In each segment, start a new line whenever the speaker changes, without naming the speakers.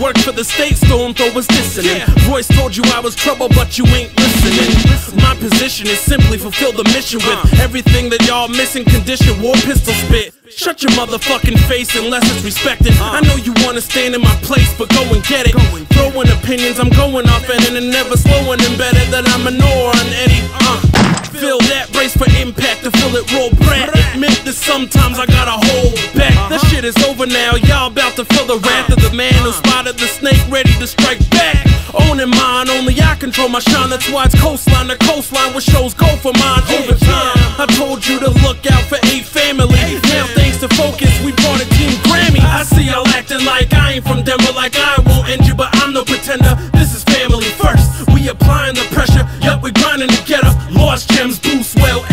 worked for the state, throw us dissonant. Royce told you I was trouble, but you ain't listening. My position is simply fulfill the mission with everything that y'all missing. Condition, war pistol spit. Shut your motherfucking face unless it's respected. I know you wanna stand in my place, but go and get it. Throwing opinions, I'm going off and and never slowing and better than I'm a Nora and Eddie. Uh. Feel that brace for impact to feel it roll brat. Admit that sometimes I gotta hold back. That shit is over now. Y'all about to feel the wrath of the man who spotted the snake ready to strike back. Owning mine, only I control my shine. That's why it's coastline to coastline where shows go for mine over time. I told you to look out for a family. Now thanks to focus, we brought a team Grammy. I see y'all acting like I ain't from Denver, like I won't end you, but I'm no pretender. This is family first. We applying the pressure, yup, we grinding together. Lost gems, boost well,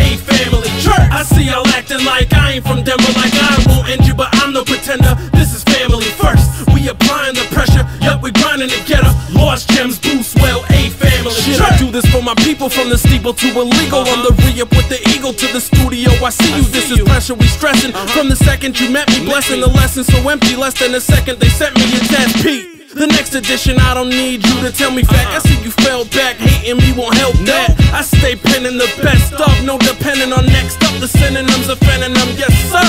yup, we grinding together. Lost gems, boost well, a family Shit, I do this for my people from the steeple to illegal. On the re-up with the eagle to the studio. I see you, this is pressure, we stressing. Uh-huh. From the second you met me, blessing the lesson so empty. Less than a second, they sent me a test Pete. The next edition, I don't need you to tell me fact. Uh-huh. I see you fell back, hating me won't help that. I stay penning the best of, no depending on next up. The synonyms offending them, yes sir.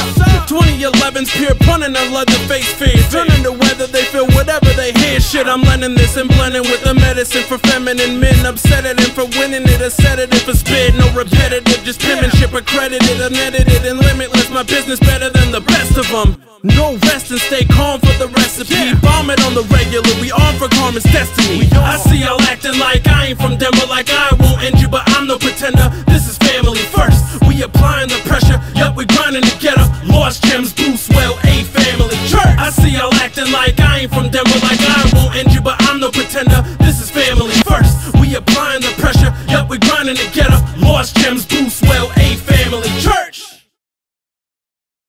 2011's pure punning, I love the face fear. Turning the weather, they feel whatever they hear. Shit, I'm lending this and blending with the medicine for feminine men. Upset it and for winning it, a sedative for spit. No repetitive, just penmanship accredited, unedited and limitless. My business better than the best of them. No rest and stay calm for the recipe. Bomb it on the regular, we on for karma's destiny. I see y'all acting like I ain't from Denver, like I will end you, but I'm no pretender. This is family first. We applying the pressure, yep, we grinding to get up. Lost gems,